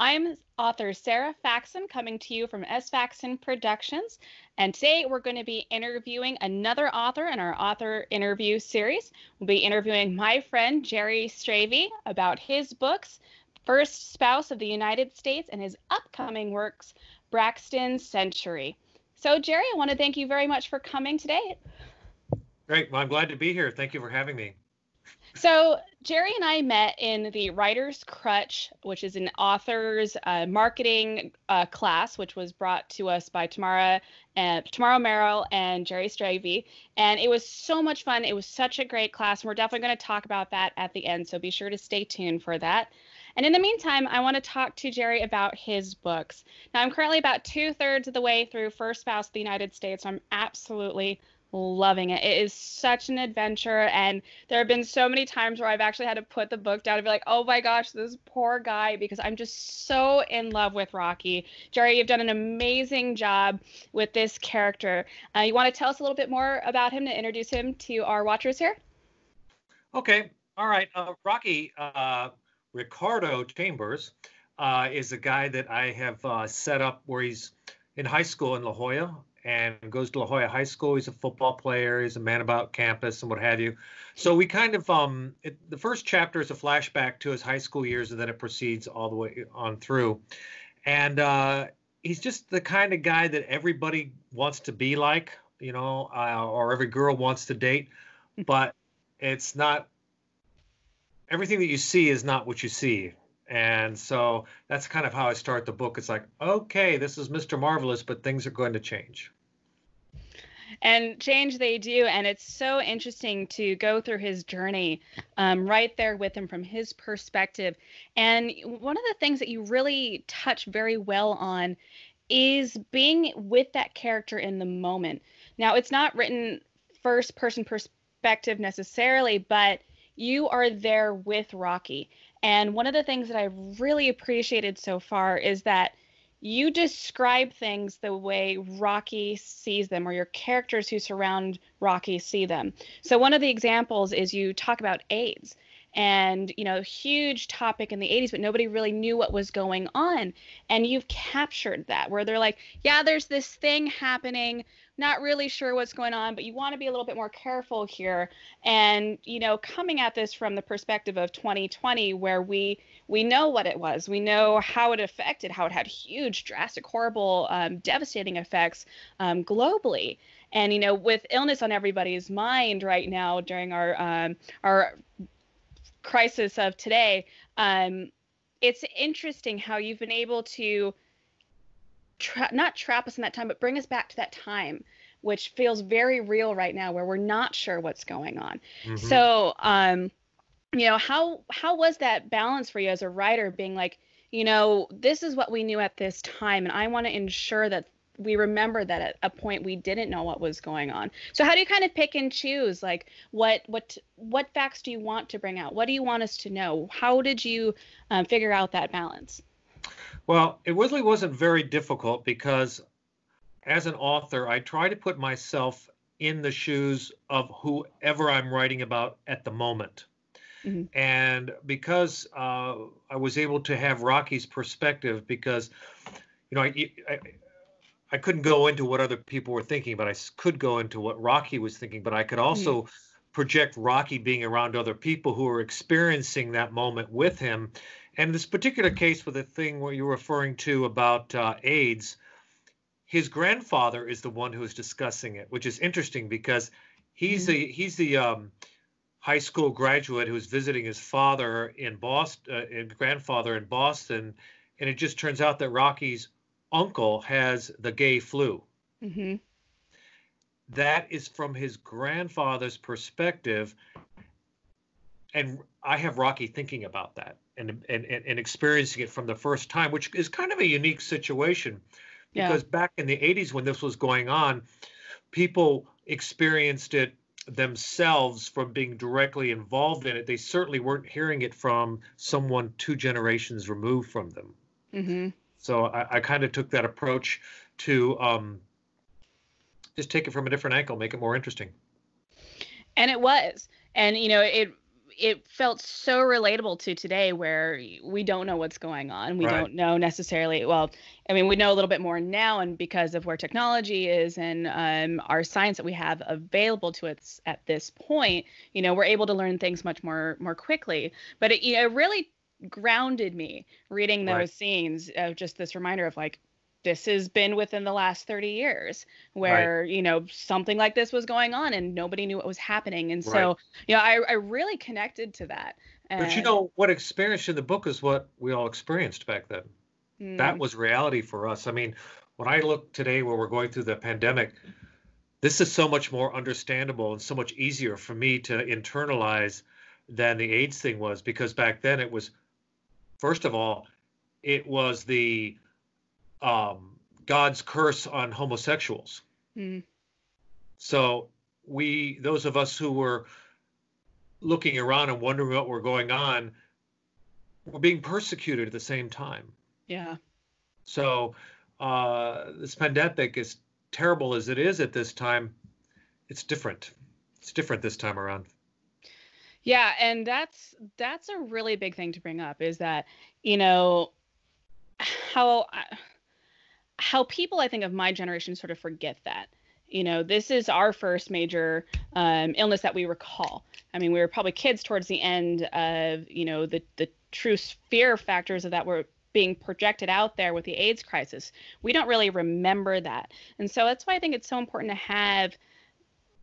I'm author Sarah Faxon coming to you from S. Faxon Productions. And today we're going to be interviewing another author in our author interview series. We'll be interviewing my friend Jerry Strayve about his books, First Spouse of the United States, and his upcoming works, Braxton Century. So, Jerry, I want to thank you very much for coming today. Great. Well, I'm glad to be here. Thank you for having me. So, Jerry and I met in the Writer's Crutch, which is an author's uh, marketing uh, class, which was brought to us by Tamara, uh, Tamara Merrill and Jerry Strayve. And it was so much fun. It was such a great class. And we're definitely going to talk about that at the end. So be sure to stay tuned for that. And in the meantime, I want to talk to Jerry about his books. Now, I'm currently about two thirds of the way through First Spouse of the United States. So I'm absolutely loving it. It is such an adventure. And there have been so many times where I've actually had to put the book down and be like, oh my gosh, this poor guy, because I'm just so in love with Rocky. Jerry, you've done an amazing job with this character. Uh, you want to tell us a little bit more about him to introduce him to our watchers here? Okay. All right. Uh, Rocky uh, Ricardo Chambers uh, is a guy that I have uh, set up where he's in high school in La Jolla and goes to La Jolla High School. He's a football player. He's a man about campus and what have you. So we kind of um, it, the first chapter is a flashback to his high school years, and then it proceeds all the way on through. And uh, he's just the kind of guy that everybody wants to be like, you know, uh, or every girl wants to date, but it's not. Everything that you see is not what you see. And so that's kind of how I start the book. It's like, okay, this is Mr. Marvelous, but things are going to change. And change they do. And it's so interesting to go through his journey um, right there with him from his perspective. And one of the things that you really touch very well on is being with that character in the moment. Now, it's not written first person perspective necessarily, but you are there with Rocky. And one of the things that I've really appreciated so far is that you describe things the way Rocky sees them, or your characters who surround Rocky see them. So, one of the examples is you talk about AIDS and you know huge topic in the 80s but nobody really knew what was going on and you've captured that where they're like yeah there's this thing happening not really sure what's going on, but you want to be a little bit more careful here. And you know, coming at this from the perspective of 2020, where we we know what it was, we know how it affected, how it had huge, drastic, horrible, um, devastating effects um, globally. And you know, with illness on everybody's mind right now during our um, our crisis of today, um, it's interesting how you've been able to tra- not trap us in that time, but bring us back to that time, which feels very real right now, where we're not sure what's going on. Mm-hmm. So, um, you know, how how was that balance for you as a writer, being like, you know, this is what we knew at this time, and I want to ensure that we remember that at a point we didn't know what was going on. So how do you kind of pick and choose like what what what facts do you want to bring out? What do you want us to know? How did you um, figure out that balance? Well, it really wasn't very difficult because as an author, I try to put myself in the shoes of whoever I'm writing about at the moment. Mm-hmm. And because uh, I was able to have Rocky's perspective, because you know, I, I, I couldn't go into what other people were thinking, but I could go into what Rocky was thinking. But I could also mm-hmm. project Rocky being around other people who are experiencing that moment with him, and this particular case with the thing where you're referring to about uh, AIDS, his grandfather is the one who is discussing it, which is interesting because he's mm-hmm. the he's the um, high school graduate who's visiting his father in Boston, uh, and grandfather in Boston, and it just turns out that Rocky's uncle has the gay flu. Mm-hmm. That is from his grandfather's perspective, and I have Rocky thinking about that and, and, and experiencing it from the first time, which is kind of a unique situation because yeah. back in the 80s when this was going on, people experienced it themselves from being directly involved in it. They certainly weren't hearing it from someone two generations removed from them. Mm-hmm. So I, I kind of took that approach to um, just take it from a different angle, make it more interesting. And it was. And, you know, it it felt so relatable to today where we don't know what's going on. We right. don't know necessarily. Well, I mean, we know a little bit more now, and because of where technology is and um, our science that we have available to us at this point, you know, we're able to learn things much more more quickly. But it, you know, really grounded me reading those right. scenes of just this reminder of like this has been within the last 30 years where right. you know something like this was going on and nobody knew what was happening and so right. you know I, I really connected to that and, but you know what experienced in the book is what we all experienced back then mm. that was reality for us i mean when i look today where we're going through the pandemic this is so much more understandable and so much easier for me to internalize than the aids thing was because back then it was first of all it was the um, God's curse on homosexuals. Mm. So we, those of us who were looking around and wondering what were going on, were being persecuted at the same time. Yeah. So uh, this pandemic, as terrible as it is at this time, it's different. It's different this time around. Yeah, and that's that's a really big thing to bring up is that you know how how people I think of my generation sort of forget that. You know, this is our first major um, illness that we recall. I mean, we were probably kids towards the end of, you know, the the true fear factors of that were being projected out there with the AIDS crisis. We don't really remember that. And so that's why I think it's so important to have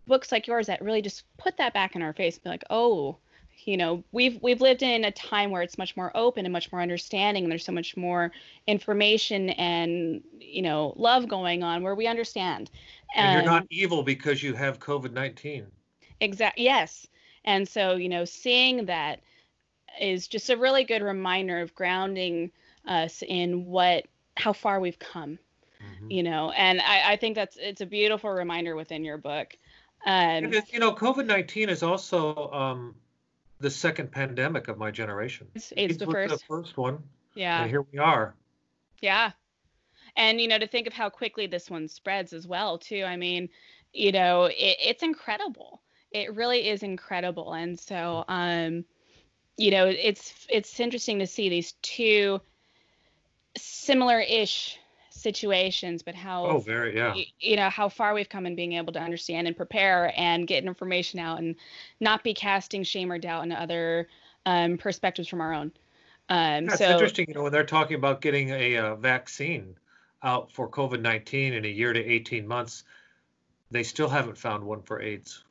books like yours that really just put that back in our face and be like, oh, you know we've we've lived in a time where it's much more open and much more understanding and there's so much more information and you know love going on where we understand. And, and you're not evil because you have covid-19 exactly yes. And so you know seeing that is just a really good reminder of grounding us in what how far we've come mm-hmm. you know? And I, I think that's it's a beautiful reminder within your book um, you know covid-19 is also um, the second pandemic of my generation. It's, it's the first. The first one. Yeah. And here we are. Yeah. And you know, to think of how quickly this one spreads as well, too. I mean, you know, it, it's incredible. It really is incredible. And so, um, you know, it's it's interesting to see these two similar-ish situations, but how oh very yeah you, you know how far we've come in being able to understand and prepare and get information out and not be casting shame or doubt into other um, perspectives from our own. Um, That's so, interesting. You know, when they're talking about getting a uh, vaccine out for COVID nineteen in a year to eighteen months, they still haven't found one for AIDS.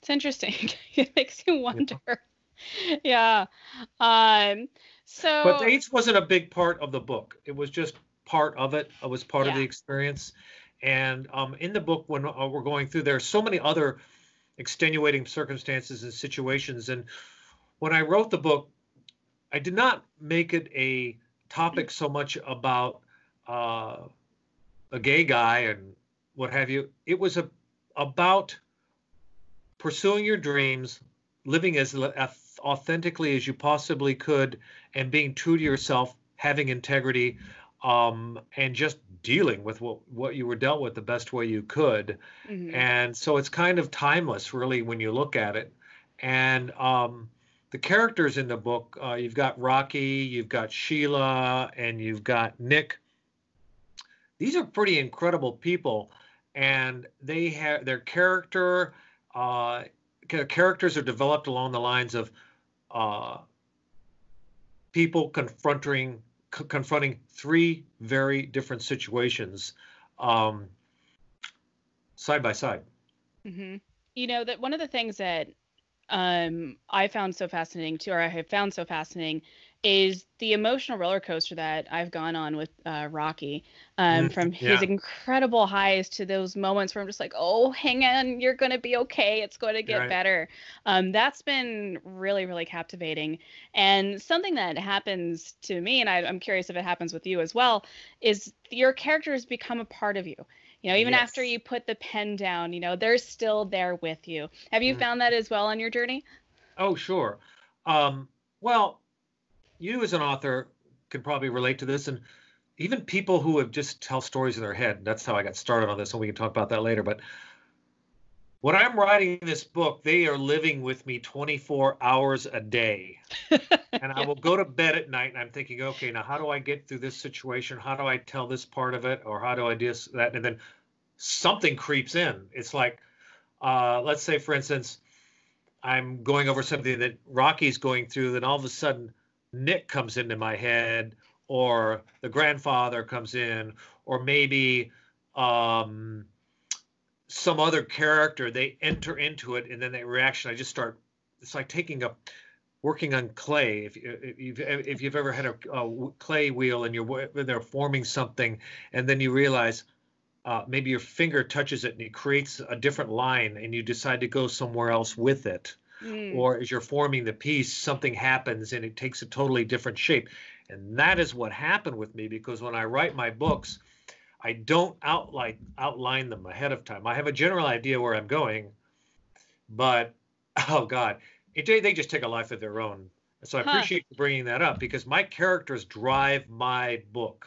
It's interesting. it makes you wonder. Yeah. yeah. Um, so, but AIDS wasn't a big part of the book. It was just part of it. It was part yeah. of the experience. And um, in the book, when uh, we're going through, there are so many other extenuating circumstances and situations. And when I wrote the book, I did not make it a topic so much about uh, a gay guy and what have you. It was a, about pursuing your dreams, living as authentically as you possibly could, and being true to yourself, having integrity, um, and just dealing with what, what you were dealt with the best way you could. Mm-hmm. And so it's kind of timeless, really, when you look at it. And um, the characters in the book, uh, you've got Rocky, you've got Sheila, and you've got Nick. These are pretty incredible people, and they have their character. Uh, characters are developed along the lines of uh, people confronting c- confronting three very different situations um, side by side. Mm-hmm. You know that one of the things that um, I found so fascinating too, or I have found so fascinating, is the emotional roller coaster that I've gone on with uh, Rocky, um, mm, from yeah. his incredible highs to those moments where I'm just like, oh, hang on, you're gonna be okay. It's going to get right. better. Um, that's been really, really captivating. And something that happens to me, and I, I'm curious if it happens with you as well, is your characters become a part of you. You know, even yes. after you put the pen down, you know, they're still there with you. Have you mm. found that as well on your journey? Oh, sure. Um, well, you as an author can probably relate to this and even people who have just tell stories in their head that's how i got started on this and we can talk about that later but when I'm writing this book, they are living with me 24 hours a day. and I will go to bed at night and I'm thinking, okay, now how do I get through this situation? How do I tell this part of it? Or how do I do this, that? And then something creeps in. It's like, uh, let's say, for instance, I'm going over something that Rocky's going through, then all of a sudden Nick comes into my head, or the grandfather comes in, or maybe um, some other character they enter into it and then that reaction i just start it's like taking a working on clay. If, if you've if you've ever had a, a clay wheel and you're they're forming something and then you realize uh, maybe your finger touches it and it creates a different line and you decide to go somewhere else with it mm. or as you're forming the piece something happens and it takes a totally different shape and that is what happened with me because when i write my books I don't outline outline them ahead of time. I have a general idea where I'm going, but oh god, it, they just take a life of their own. So I huh. appreciate you bringing that up because my characters drive my book.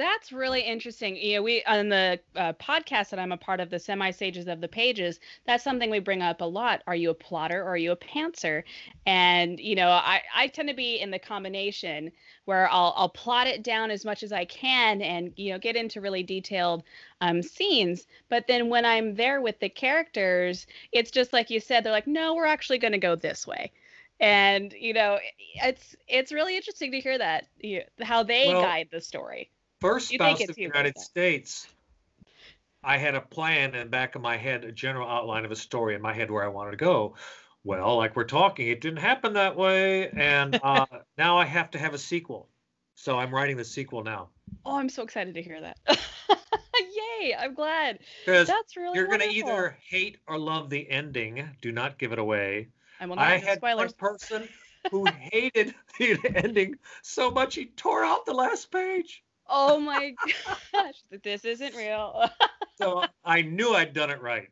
That's really interesting. You know, we on the uh, podcast that I'm a part of, the semi sages of the pages. That's something we bring up a lot. Are you a plotter or are you a pantser? And you know, I I tend to be in the combination where I'll I'll plot it down as much as I can and you know get into really detailed um, scenes. But then when I'm there with the characters, it's just like you said. They're like, no, we're actually going to go this way and you know it's it's really interesting to hear that you, how they well, guide the story first spouse of the United States, I had a plan in the back of my head, a general outline of a story in my head where I wanted to go. Well, like we're talking, it didn't happen that way, and uh, now I have to have a sequel. So I'm writing the sequel now. Oh, I'm so excited to hear that. Yay! I'm glad. That's really you're going to either hate or love the ending. Do not give it away. I, will not I had spoilers. one person who hated the ending so much he tore out the last page. Oh my gosh, this isn't real. so I knew I'd done it right.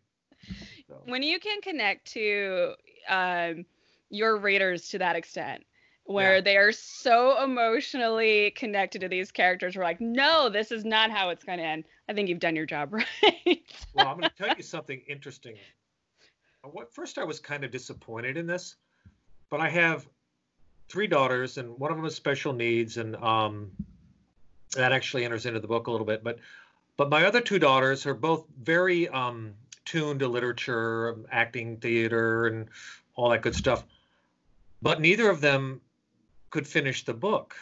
So. When you can connect to um, your readers to that extent, where yeah. they are so emotionally connected to these characters, we're like, no, this is not how it's going to end. I think you've done your job right. well, I'm going to tell you something interesting. What first I was kind of disappointed in this, but I have three daughters, and one of them has special needs, and um, that actually enters into the book a little bit. But but my other two daughters are both very um, tuned to literature, acting, theater, and all that good stuff. But neither of them could finish the book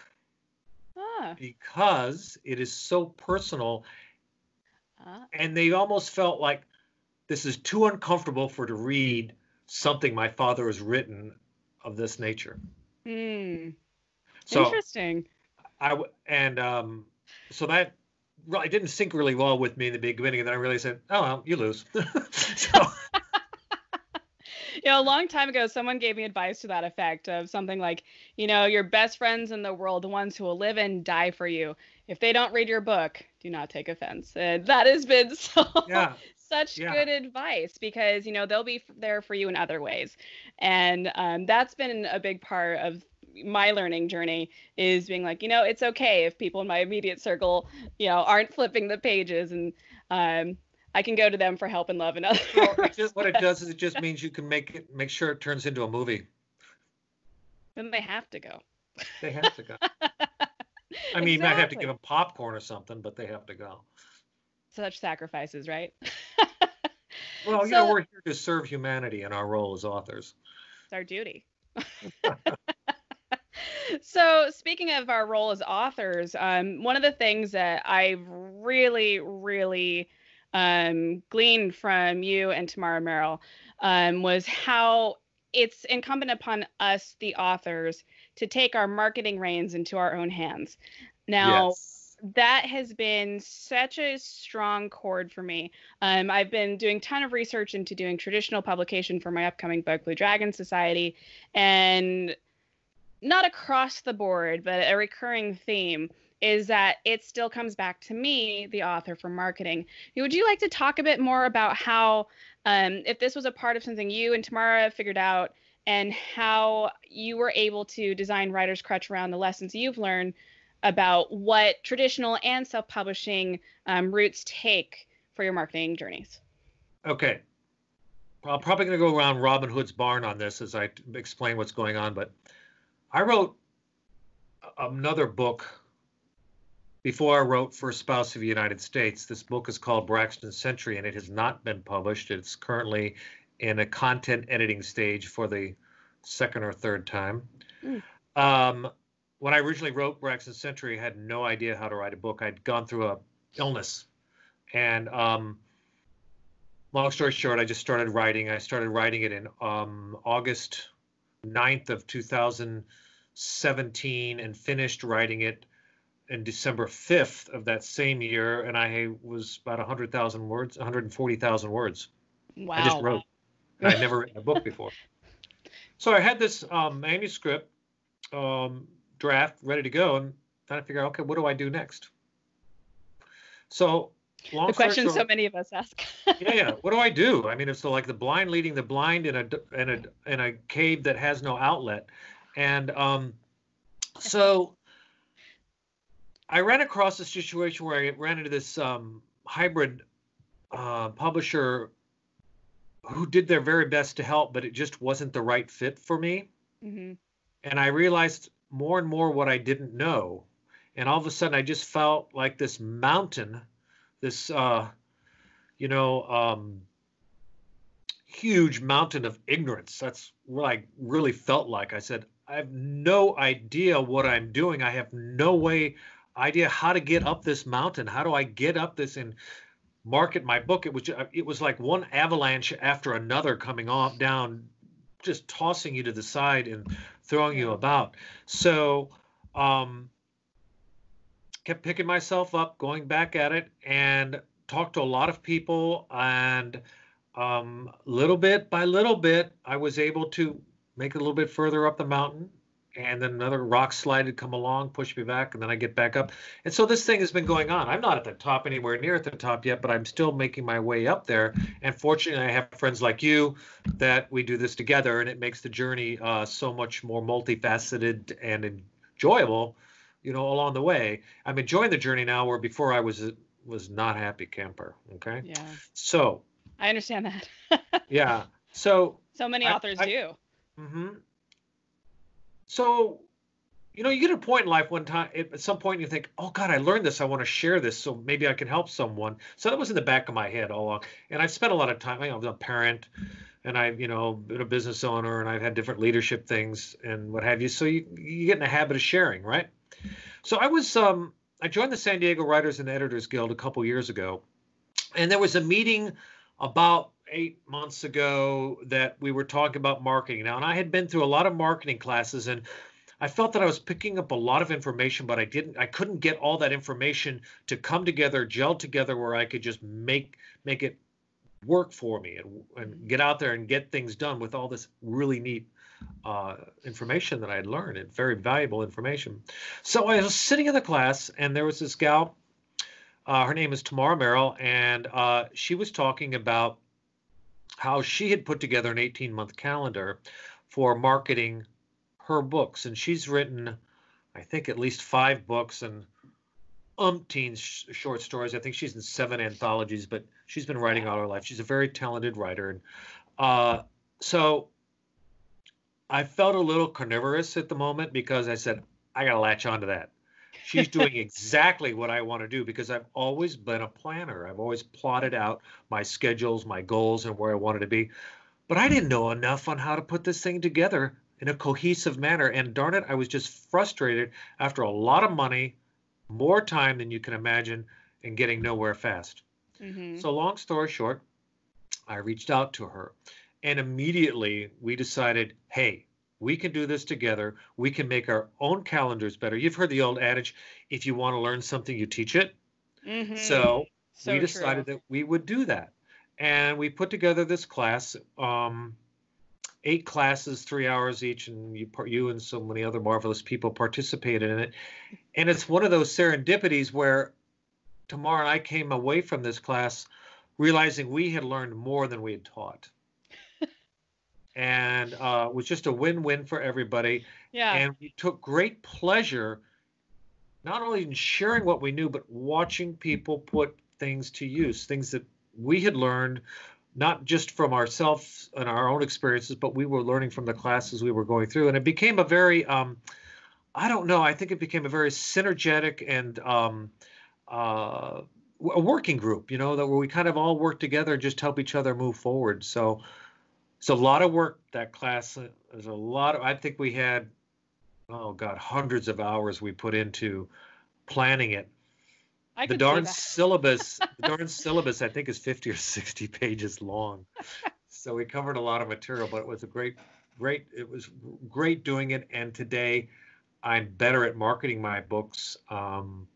ah. because it is so personal, ah. and they almost felt like this is too uncomfortable for to read something my father has written of this nature. Hmm. So, Interesting. I and um, so that really didn't sync really well with me in the beginning, and then I really said, "Oh, well, you lose." so. you know, a long time ago, someone gave me advice to that effect of something like, you know, your best friends in the world, the ones who will live and die for you. If they don't read your book, do not take offense. And that has been so yeah. such yeah. good advice because you know they'll be there for you in other ways, and um, that's been a big part of my learning journey is being like, you know, it's okay if people in my immediate circle, you know, aren't flipping the pages and um, I can go to them for help and love and other. Well, just, what it does is it just means you can make it make sure it turns into a movie. Then they have to go. They have to go. I mean, exactly. you might have to give them popcorn or something, but they have to go. Such sacrifices, right? well, you so, know, we're here to serve humanity in our role as authors. It's our duty so speaking of our role as authors, um, one of the things that i've really, really um, gleaned from you and Tamara Merrill um, was how it's incumbent upon us, the authors, to take our marketing reins into our own hands. Now, yes that has been such a strong chord for me. Um, I've been doing a ton of research into doing traditional publication for my upcoming book, Blue Dragon Society, and not across the board, but a recurring theme is that it still comes back to me, the author, for marketing. Would you like to talk a bit more about how, um, if this was a part of something you and Tamara figured out, and how you were able to design Writer's Crutch around the lessons you've learned about what traditional and self publishing um, routes take for your marketing journeys? Okay. I'm probably going to go around Robin Hood's barn on this as I explain what's going on. But I wrote another book before I wrote First Spouse of the United States. This book is called Braxton Century, and it has not been published. It's currently in a content editing stage for the second or third time. Mm. Um, when I originally wrote Braxton Century, I had no idea how to write a book. I'd gone through a illness, and um, long story short, I just started writing. I started writing it in um, August 9th of 2017 and finished writing it in December 5th of that same year. And I was about 100,000 words, 140,000 words. Wow. I just wrote. And I'd never written a book before. So I had this um, manuscript um, draft ready to go and trying to figure out, okay, what do I do next? So the question so many of us ask. yeah, yeah. What do I do? I mean, it's like the blind leading the blind in a in a in a cave that has no outlet, and um, so I ran across a situation where I ran into this um, hybrid uh, publisher who did their very best to help, but it just wasn't the right fit for me. Mm-hmm. And I realized more and more what I didn't know, and all of a sudden I just felt like this mountain this uh, you know um, huge mountain of ignorance. That's what I really felt like. I said, I have no idea what I'm doing. I have no way idea how to get up this mountain. How do I get up this and market my book? It was it was like one avalanche after another coming off down, just tossing you to the side and throwing you about. So um, kept picking myself up, going back at it, and talked to a lot of people. And um, little bit by little bit, I was able to make it a little bit further up the mountain. And then another rock slide had come along, push me back, and then I get back up. And so this thing has been going on. I'm not at the top anywhere near at the top yet, but I'm still making my way up there. And fortunately, I have friends like you that we do this together, and it makes the journey uh, so much more multifaceted and enjoyable you know, along the way. I'm enjoying the journey now, where before I was was not happy camper. Okay. Yeah. So. I understand that. yeah. So. So many authors I, do. Mm-hmm. So, you know, you get a point in life one time at some point you think, oh God, I learned this. I want to share this, so maybe I can help someone. So that was in the back of my head all along, and I've spent a lot of time. I was a parent and I've you know been a business owner and I've had different leadership things and what have you. So you you get in the habit of sharing, right? So I was um, I joined the San Diego Writers and Editors Guild a couple years ago, and there was a meeting about eight months ago that we were talking about marketing now, and I had been through a lot of marketing classes and. I felt that I was picking up a lot of information, but I didn't. I couldn't get all that information to come together, gel together, where I could just make make it work for me and, and get out there and get things done with all this really neat uh, information that I had learned and very valuable information. So I was sitting in the class and there was this gal. Uh, her name is Tamara Merrill, and uh, she was talking about how she had put together an 18 month calendar for marketing her books. And she's written, I think, at least five books and umpteen sh- short stories. I think she's in seven anthologies, but she's been writing all her life. She's a very talented writer. And uh, so I felt a little carnivorous at the moment because I said, I got to latch onto that. She's doing exactly what I want to do because I've always been a planner. I've always plotted out my schedules, my goals, and where I wanted to be. But I didn't know enough on how to put this thing together in a cohesive manner. And darn it, I was just frustrated after a lot of money, more time than you can imagine, and getting nowhere fast. Mm-hmm. So, long story short, I reached out to her and immediately we decided, hey, we can do this together. We can make our own calendars better. You've heard the old adage, if you want to learn something, you teach it. Mm-hmm. So, so, we decided true. that we would do that. And we put together this class, um, eight classes, three hours each, and you, you and so many other marvelous people participated in it. And it's one of those serendipities where Tamara and I came away from this class realizing we had learned more than we had taught and uh, was just a win-win for everybody. Yeah. And we took great pleasure not only in sharing what we knew, but watching people put things to use, things that we had learned not just from ourselves and our own experiences, but we were learning from the classes we were going through. And it became a very, um, I don't know, I think it became a very synergetic and um, uh, a working group, you know, that where we kind of all work together and just help each other move forward. So it's a lot of work that class. Uh, there's a lot of, I think we had, oh God, hundreds of hours we put into planning it. I the darn syllabus the darn syllabus i think is 50 or 60 pages long. So we covered a lot of material but it was a great great it was great doing it. And today i'm better at marketing my books um,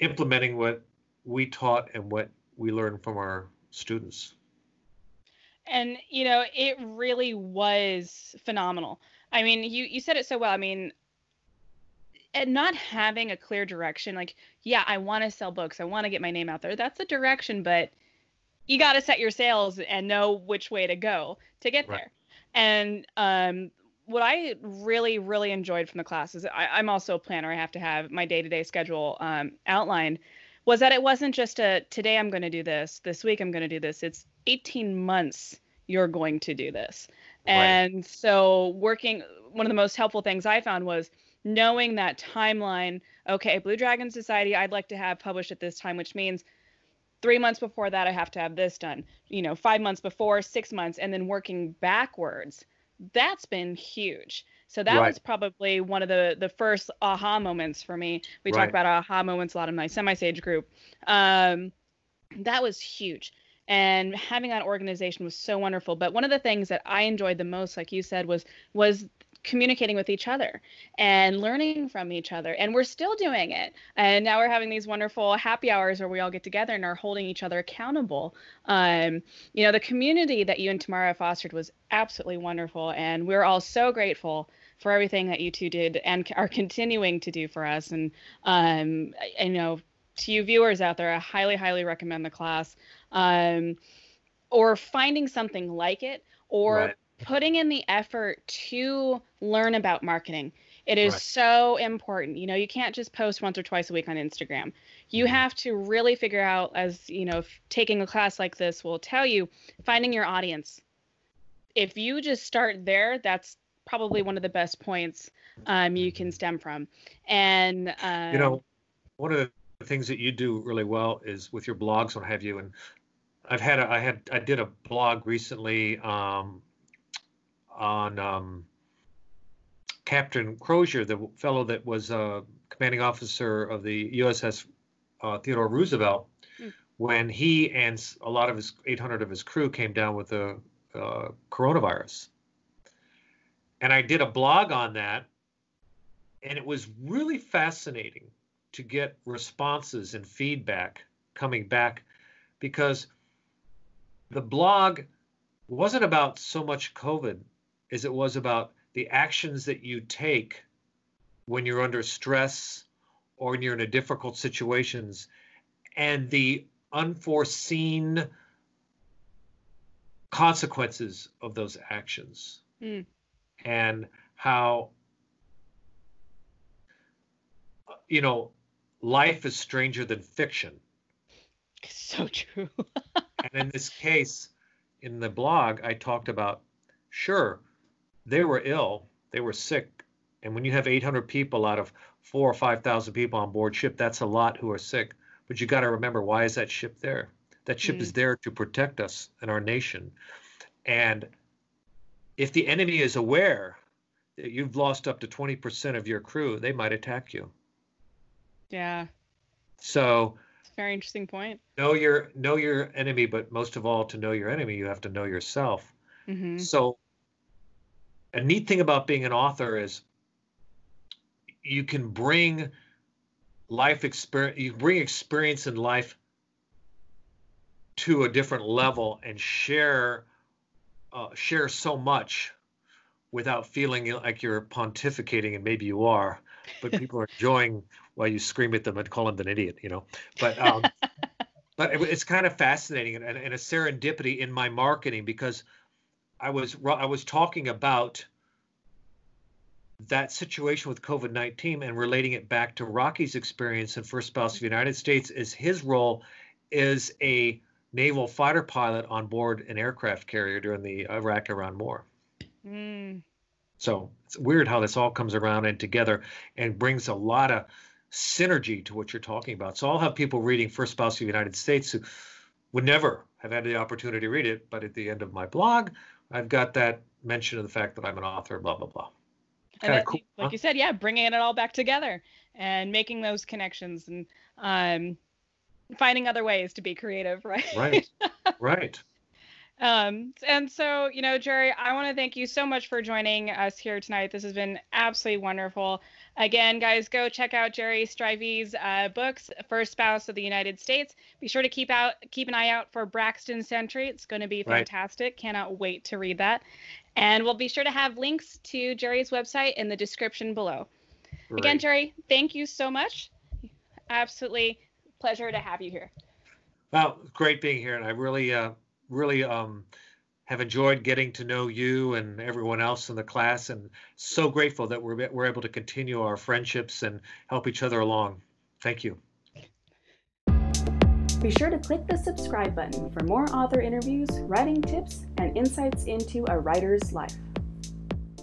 implementing what we taught and what we learned from our students and you know it really was phenomenal. I mean you you said it so well. I mean and not having a clear direction like yeah i want to sell books. I want to get my name out there. That's a direction but you got to set your sails and know which way to go to get right. there. And um, what i really really enjoyed from the classes I, am also a planner. I have to have my day-to-day schedule um, outlined was that it wasn't just a today i'm going to do this this week i'm going to do this. It's 18 months you're going to do this. Right. and so working one of the most helpful things i found was knowing that timeline okay blue dragon society i'd like to have published at this time which means three months before that i have to have this done you know five months before six months and then working backwards that's been huge so that right. was probably one of the the first aha moments for me we right. talk about aha moments a lot in my semi-sage group um, that was huge and having that organization was so wonderful but one of the things that i enjoyed the most like you said was was communicating with each other and learning from each other. And we're still doing it. And now we're having these wonderful happy hours where we all get together and are holding each other accountable. Um, you know, the community that you and Tamara fostered was absolutely wonderful. And we're all so grateful for everything that you two did and are continuing to do for us. And, um, you know, to you viewers out there, I highly, highly recommend the class. Um, or finding something like it, or right putting in the effort to learn about marketing. It is right. so important. You know, you can't just post once or twice a week on Instagram. You mm-hmm. have to really figure out, as you know, taking a class like this will tell you, finding your audience. If you just start there, that's probably one of the best points um, you can mm-hmm. stem from. And um, you know, one of the things that you do really well is with your blogs, what have you. And I've had a, I had I did a blog recently um, on um, Captain Crozier, the fellow that was uh, commanding officer of the USS uh, Theodore Roosevelt, mm. when he and a lot of his 800 of his crew came down with the uh, coronavirus. And I did a blog on that, and it was really fascinating to get responses and feedback coming back because the blog wasn't about so much COVID as it was about the actions that you take when you're under stress or when you're in a difficult situations and the unforeseen consequences of those actions. Mm. and how you know life is stranger than fiction. It's so true. And in this case in the blog i talked about sure they were ill, they were sick, and when you have 800 people out of four or 5,000 people on board ship, that's a lot who are sick. But you got to remember, why is that ship there? That ship mm. is there to protect us and our nation. And if the enemy is aware that you've lost up to 20% of your crew, they might attack you. Yeah. So very interesting point. Know your know your enemy, but most of all, to know your enemy, you have to know yourself. Mm-hmm. So a neat thing about being an author is you can bring life experience you bring experience in life to a different level and share uh, share so much without feeling like you're pontificating and maybe you are but people are enjoying while you scream at them and call them an idiot you know? But um, but it, it's kind of fascinating and, and a serendipity in my marketing because I was I was talking about that situation with COVID 19 and relating it back to Rocky's experience in First Spouse of the United States is his role is a naval fighter pilot on board an aircraft carrier during the Iraq Iran War. Mm. So it's weird how this all comes around and together and brings a lot of synergy to what you're talking about. So I'll have people reading First Spouse of the United States who would never have had the opportunity to read it, but at the end of my blog, I've got that mention of the fact that I'm an author, blah, blah, blah. And cool, like huh? you said, yeah, bringing it all back together and making those connections and um, finding other ways to be creative, right? Right, right. Um, and so, you know, Jerry, I want to thank you so much for joining us here tonight. This has been absolutely wonderful. Again, guys, go check out Jerry Strayve's uh, books, First Spouse of the United States. Be sure to keep out keep an eye out for Braxton Sentry. It's going to be fantastic. Right. Cannot wait to read that. And we'll be sure to have links to Jerry's website in the description below. Right. Again, Jerry, thank you so much. Absolutely pleasure to have you here. Well, great being here, and I really, uh, really um, have enjoyed getting to know you and everyone else in the class, and so grateful that we're we're able to continue our friendships and help each other along. Thank you. Be sure to click the subscribe button for more author interviews, writing tips, and insights into a writer's life.